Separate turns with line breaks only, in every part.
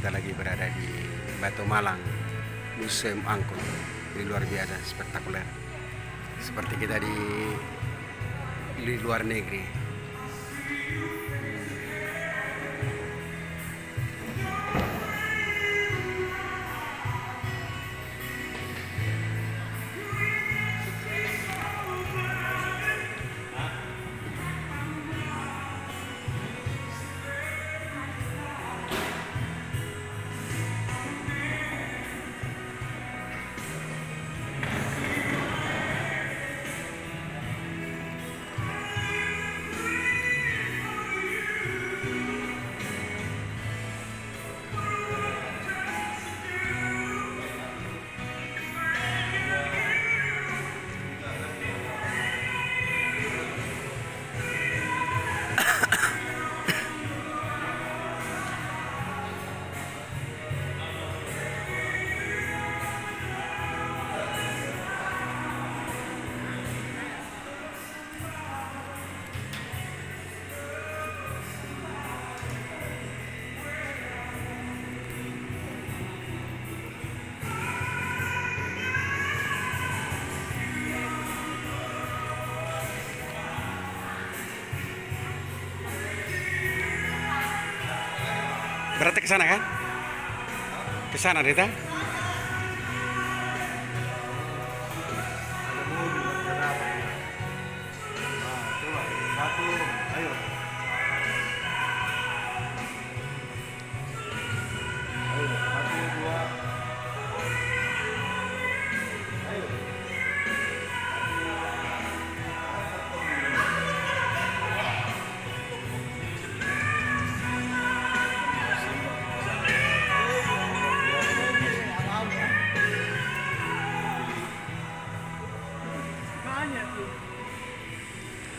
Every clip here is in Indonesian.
kita lagi berada di Batu Malang Museum Angkut ini luar biasa spektakuler. Seperti kita di di luar negeri Berarti ke sana kan? Ke sana Rita?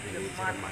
It is
my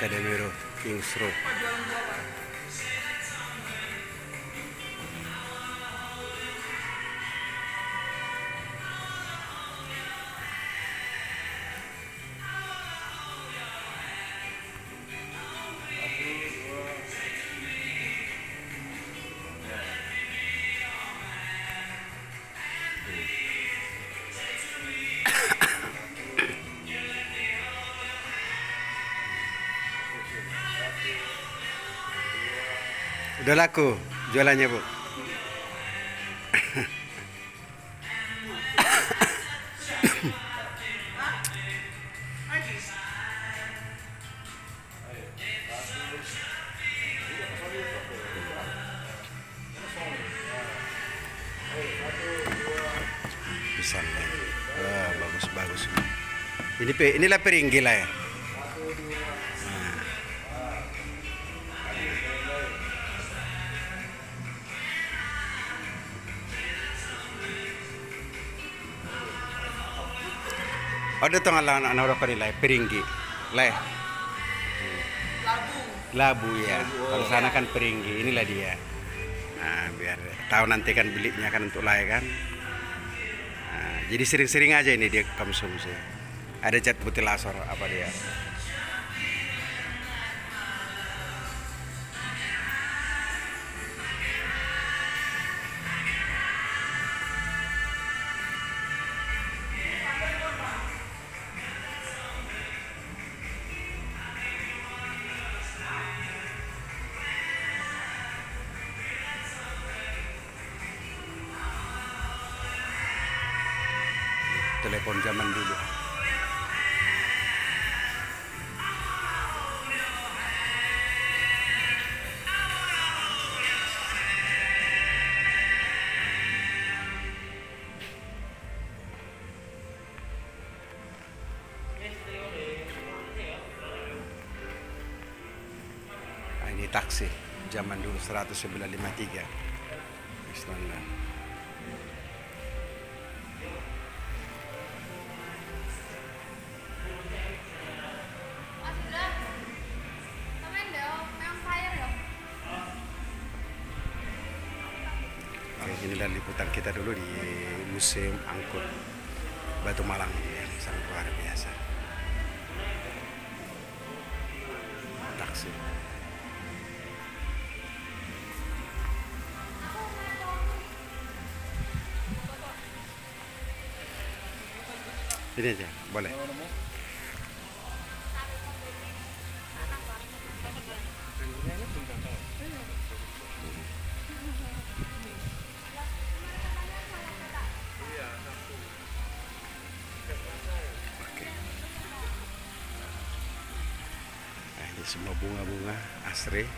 Road, Kings Road. Udah laku jualannya bu. Bisa lah. Wah, bagus bagus. Ini inilah peringgi lah ya. Ada tong ala anak orang pari lah, peringgi. Lah.
Labu.
Labu ya. Kalau sana kan peringgi, inilah dia. Nah, biar tahu nanti kan belinya kan untuk lay kan. Nah, jadi sering-sering aja ini dia konsumsi. Ada cat putih lasor apa dia? Telepon zaman dulu. Nah, ini taksi zaman dulu 1953. Bismillah. Oke, inilah liputan kita dulu di Museum Angkut Batu Malang yang sangat luar biasa. Taksi. Ini aja, boleh. Semua bunga-bunga asri.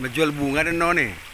Menjual bunga dan none.